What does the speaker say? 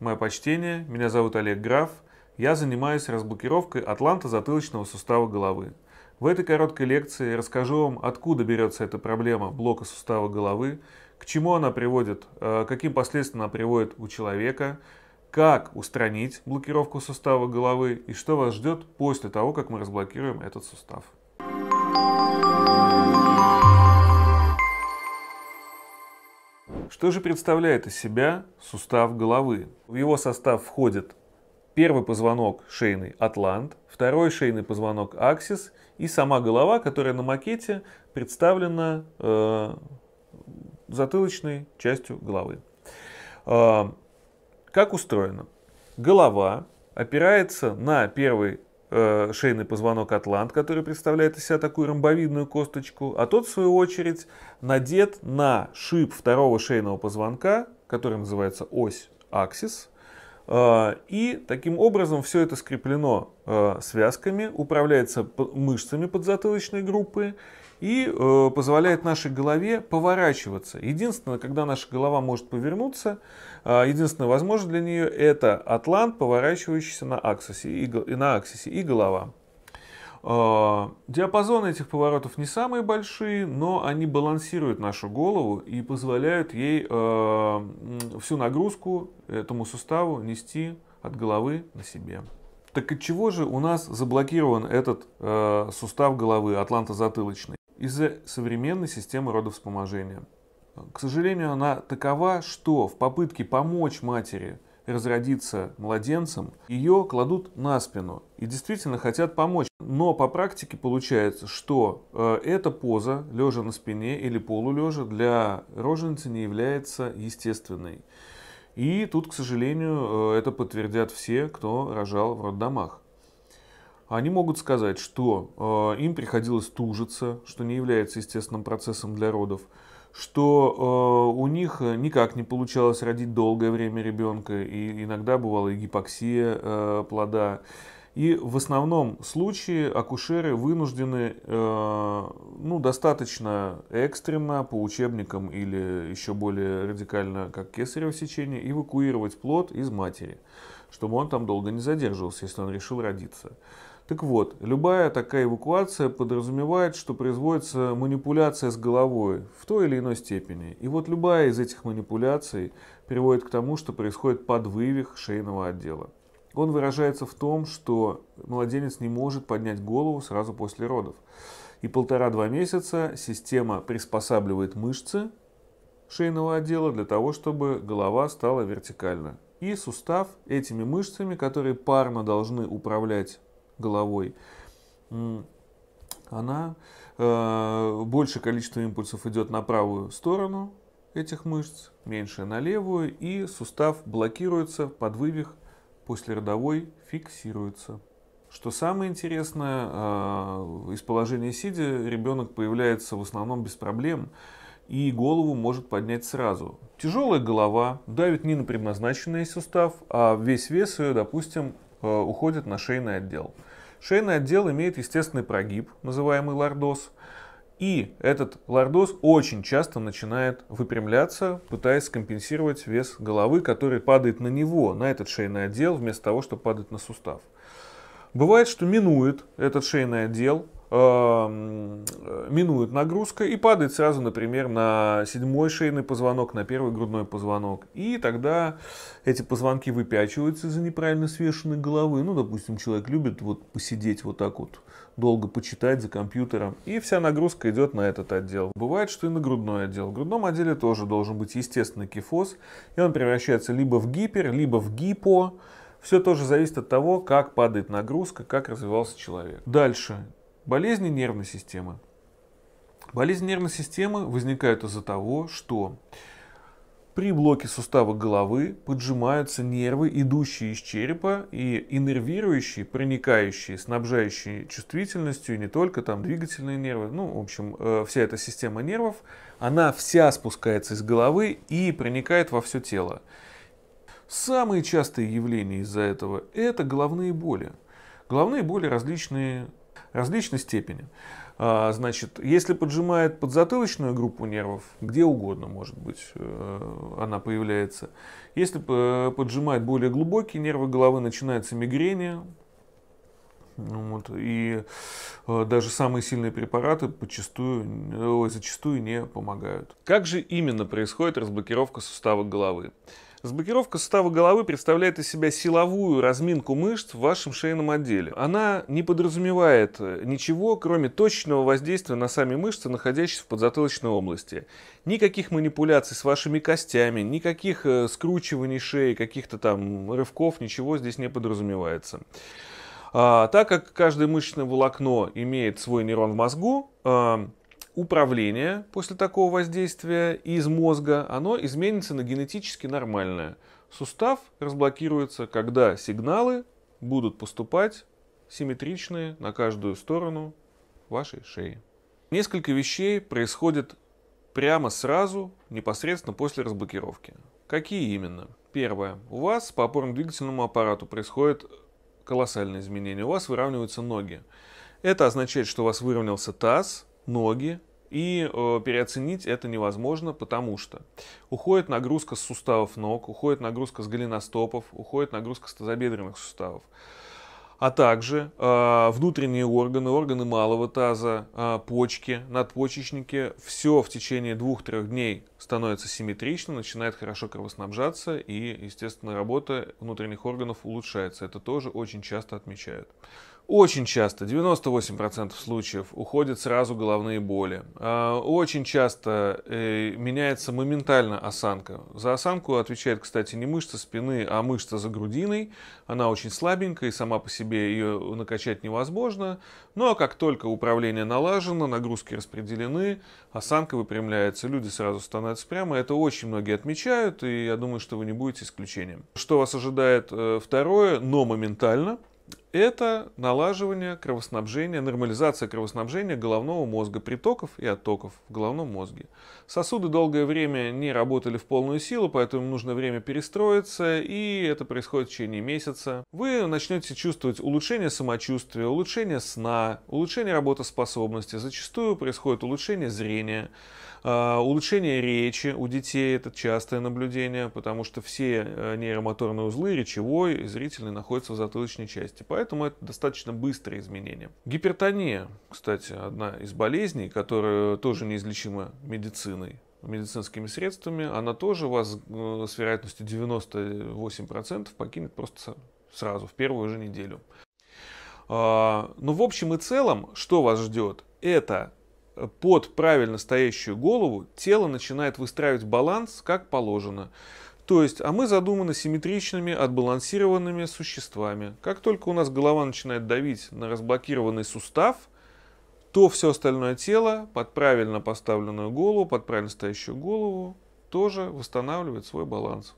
мое почтение, меня зовут Олег Граф, я занимаюсь разблокировкой атланта-затылочного сустава головы. В этой короткой лекции расскажу вам, откуда берется эта проблема блока сустава головы, к чему она приводит, э, каким последствиям она приводит у человека, как устранить блокировку сустава головы и что вас ждет после того, как мы разблокируем этот сустав. Что же представляет из себя сустав головы? В его состав входит первый позвонок шейный атлант, второй шейный позвонок аксис и сама голова, которая на макете представлена э, затылочной частью головы. Э, как устроено? Голова опирается на первый шейный позвонок атлант, который представляет из себя такую ромбовидную косточку, а тот, в свою очередь, надет на шип второго шейного позвонка, который называется ось аксис. Э, и таким образом все это скреплено э, связками, управляется мышцами подзатылочной группы и э, позволяет нашей голове поворачиваться. Единственное, когда наша голова может повернуться, э, единственное возможно для нее это атлант, поворачивающийся на аксисе и, и, на аксисе, и голова. Э, диапазоны этих поворотов не самые большие, но они балансируют нашу голову и позволяют ей э, всю нагрузку этому суставу нести от головы на себе. Так от чего же у нас заблокирован этот э, сустав головы, атлантозатылочный? Из-за современной системы родовспоможения. К сожалению, она такова, что в попытке помочь матери разродиться младенцем, ее кладут на спину и действительно хотят помочь. Но по практике получается, что э, эта поза, лежа на спине или полулежа, для роженицы не является естественной. И тут, к сожалению, э, это подтвердят все, кто рожал в роддомах они могут сказать, что э, им приходилось тужиться, что не является естественным процессом для родов, что э, у них никак не получалось родить долгое время ребенка, и иногда бывала и гипоксия э, плода. И в основном случае акушеры вынуждены э, ну, достаточно экстренно по учебникам или еще более радикально, как кесарево сечение, эвакуировать плод из матери, чтобы он там долго не задерживался, если он решил родиться. Так вот, любая такая эвакуация подразумевает, что производится манипуляция с головой в той или иной степени. И вот любая из этих манипуляций приводит к тому, что происходит подвывих шейного отдела. Он выражается в том, что младенец не может поднять голову сразу после родов. И полтора-два месяца система приспосабливает мышцы шейного отдела для того, чтобы голова стала вертикальна. И сустав этими мышцами, которые парно должны управлять головой, она э, большее количество импульсов идет на правую сторону этих мышц, меньше на левую, и сустав блокируется, подвывих послеродовой фиксируется. Что самое интересное, э, из положения сидя ребенок появляется в основном без проблем, и голову может поднять сразу. Тяжелая голова давит не на предназначенный сустав, а весь вес ее, допустим, э, уходит на шейный отдел. Шейный отдел имеет естественный прогиб, называемый лордоз. И этот лордоз очень часто начинает выпрямляться, пытаясь скомпенсировать вес головы, который падает на него, на этот шейный отдел, вместо того, чтобы падать на сустав. Бывает, что минует этот шейный отдел, минует нагрузка и падает сразу, например, на седьмой шейный позвонок, на первый грудной позвонок. И тогда эти позвонки выпячиваются из-за неправильно свешенной головы. Ну, допустим, человек любит вот посидеть вот так вот, долго почитать за компьютером. И вся нагрузка идет на этот отдел. Бывает, что и на грудной отдел. В грудном отделе тоже должен быть естественный кифоз. И он превращается либо в гипер, либо в гипо. Все тоже зависит от того, как падает нагрузка, как развивался человек. Дальше. Болезни нервной системы. Болезни нервной системы возникают из-за того, что при блоке сустава головы поджимаются нервы, идущие из черепа и иннервирующие, проникающие, снабжающие чувствительностью, и не только там двигательные нервы, ну, в общем, э, вся эта система нервов, она вся спускается из головы и проникает во все тело. Самые частые явления из-за этого – это головные боли. Головные боли различные различной степени. А, значит, если поджимает подзатылочную группу нервов, где угодно, может быть, э, она появляется. Если поджимает более глубокие нервы головы, начинается мигрень. Вот, и э, даже самые сильные препараты почастую, ой, зачастую не помогают. Как же именно происходит разблокировка сустава головы? Разблокировка сустава головы представляет из себя силовую разминку мышц в вашем шейном отделе. Она не подразумевает э, ничего, кроме точечного воздействия на сами мышцы, находящиеся в подзатылочной области. Никаких манипуляций с вашими костями, никаких э, скручиваний шеи, каких-то там рывков, ничего здесь не подразумевается. А, так как каждое мышечное волокно имеет свой нейрон в мозгу, а, управление после такого воздействия из мозга, оно изменится на генетически нормальное. Сустав разблокируется, когда сигналы будут поступать симметричные на каждую сторону вашей шеи. Несколько вещей происходит прямо сразу, непосредственно после разблокировки. Какие именно? Первое. У вас по опорно-двигательному аппарату происходит колоссальные изменения. У вас выравниваются ноги. Это означает, что у вас выровнялся таз, ноги, и э, переоценить это невозможно, потому что уходит нагрузка с суставов ног, уходит нагрузка с голеностопов, уходит нагрузка с тазобедренных суставов. А также э, внутренние органы, органы малого таза, э, почки, надпочечники, все в течение двух-трех дней становится симметрично, начинает хорошо кровоснабжаться и, естественно, работа внутренних органов улучшается. Это тоже очень часто отмечают. Очень часто, 98% случаев, уходят сразу головные боли. А, очень часто э, меняется моментально осанка. За осанку отвечает, кстати, не мышца спины, а мышца за грудиной. Она очень слабенькая, и сама по себе ее накачать невозможно. Но как только управление налажено, нагрузки распределены, осанка выпрямляется, люди сразу становятся прямо. Это очень многие отмечают, и я думаю, что вы не будете исключением. Что вас ожидает э, второе, но моментально – это налаживание кровоснабжения, нормализация кровоснабжения головного мозга, притоков и оттоков в головном мозге. Сосуды долгое время не работали в полную силу, поэтому нужно время перестроиться, и это происходит в течение месяца. Вы начнете чувствовать улучшение самочувствия, улучшение сна, улучшение работоспособности, зачастую происходит улучшение зрения, а, улучшение речи у детей – это частое наблюдение, потому что все э, нейромоторные узлы, речевой и зрительный, находятся в затылочной части. Поэтому это достаточно быстрое изменение. Гипертония, кстати, одна из болезней, которая тоже неизлечима медициной медицинскими средствами, она тоже вас э, с вероятностью 98% покинет просто сразу, в первую же неделю. А, Но ну, в общем и целом, что вас ждет? Это под правильно стоящую голову тело начинает выстраивать баланс как положено. То есть, а мы задуманы симметричными, отбалансированными существами. Как только у нас голова начинает давить на разблокированный сустав, то все остальное тело под правильно поставленную голову, под правильно стоящую голову тоже восстанавливает свой баланс.